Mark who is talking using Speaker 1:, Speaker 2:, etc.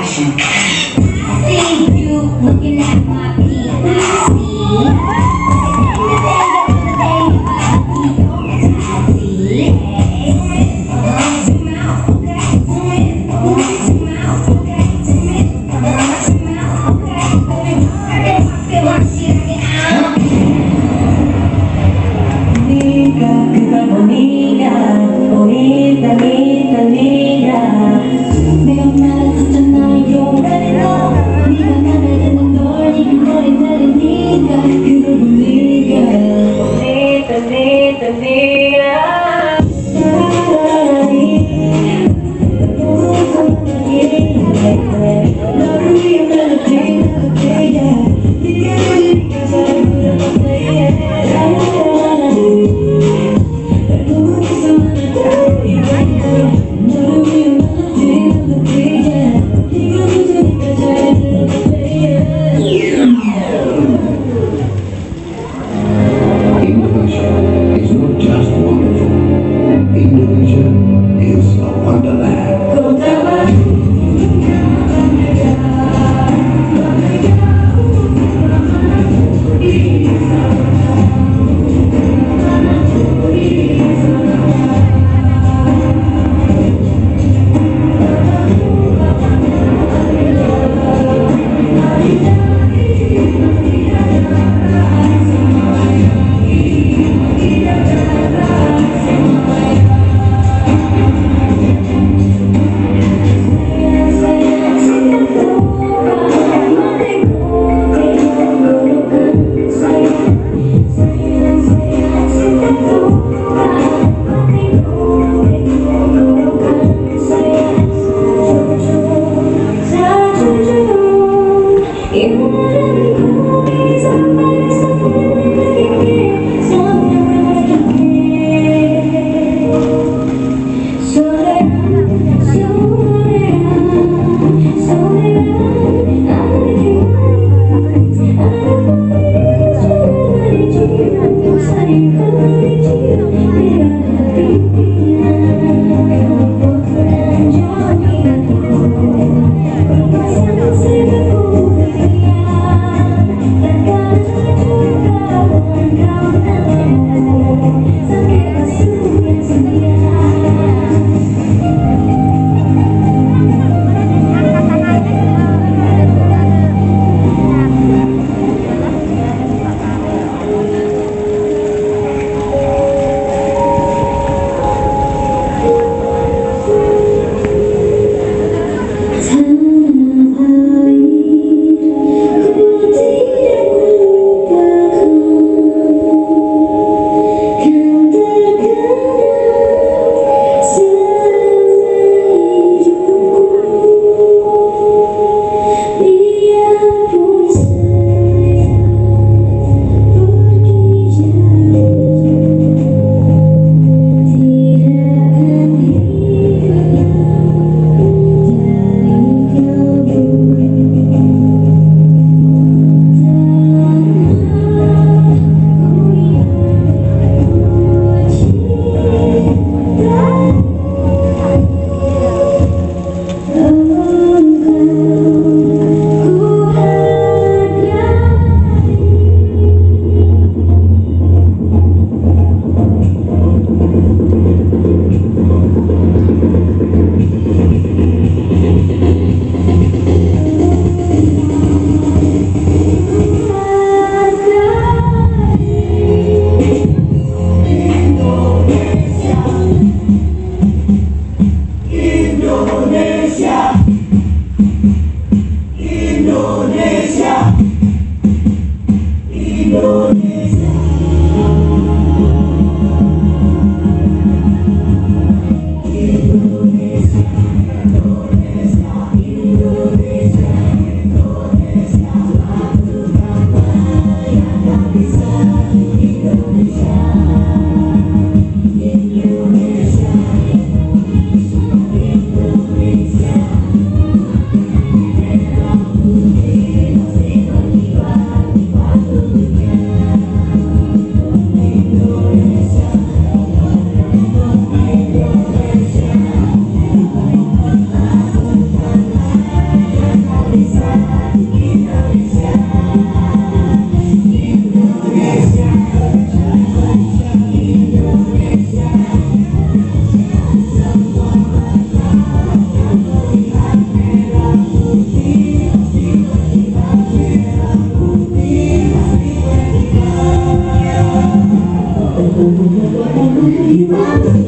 Speaker 1: action. Thank you looking at my
Speaker 2: pee. just wonderful. Indonesia you.